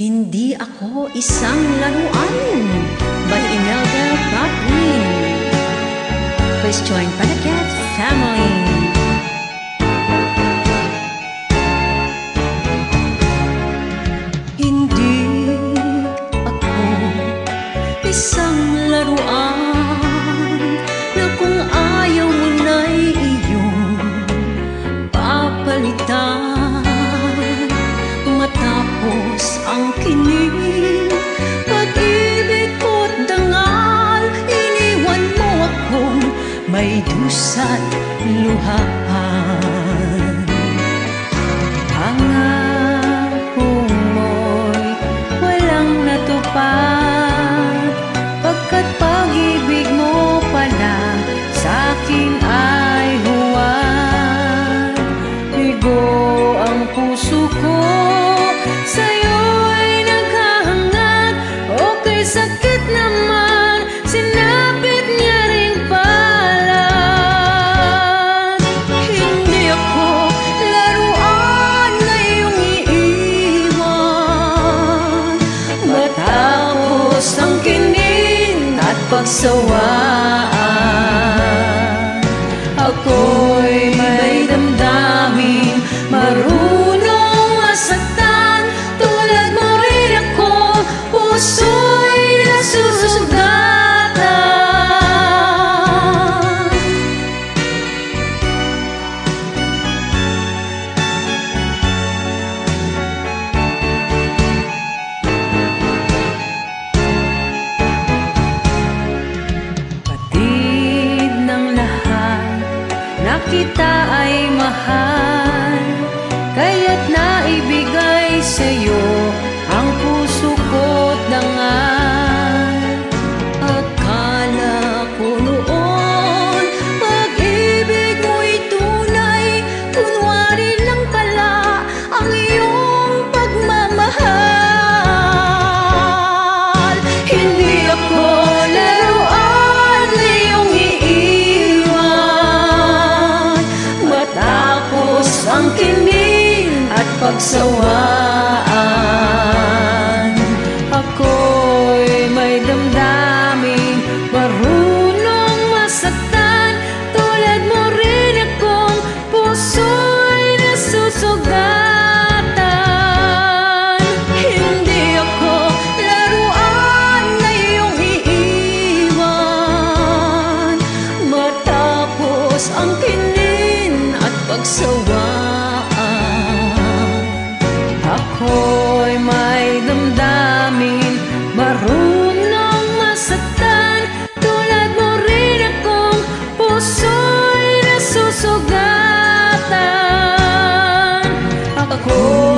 Hindi ako isang laruan by Imelda Paquin. Question para kay di dusat pagsawa. pagsawaan. Ako'y may damdamin Marunong masaktan. Tulad mo rin akong puso'y nasusugatan. Hindi ako laruan na iyong Matapos ang kinin at pagsawa Oh.